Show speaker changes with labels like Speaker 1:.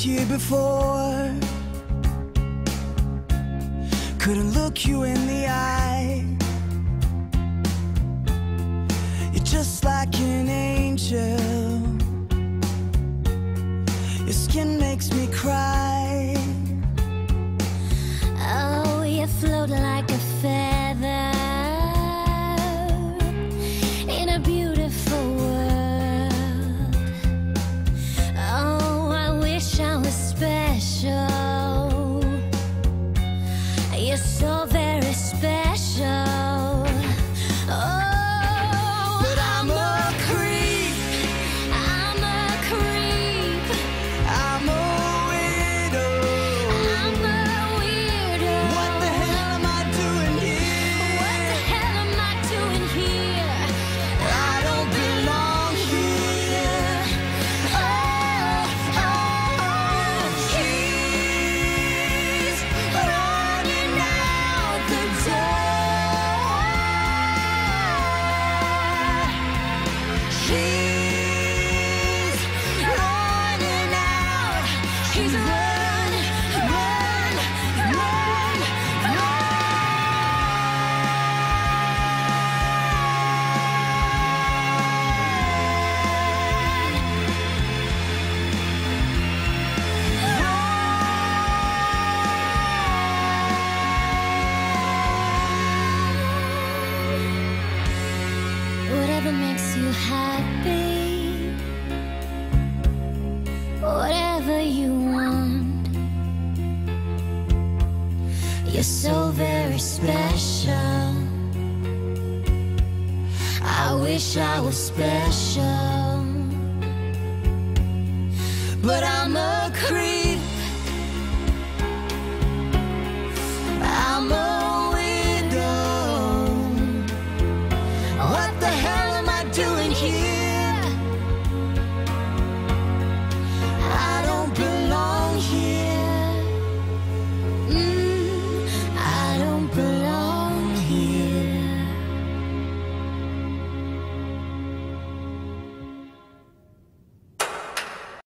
Speaker 1: here before. Couldn't look you in the eye. You're just like an angel. Your skin makes me cry.
Speaker 2: Special. Whatever makes you happy, whatever you want. You're so very special. I wish I was special.
Speaker 1: But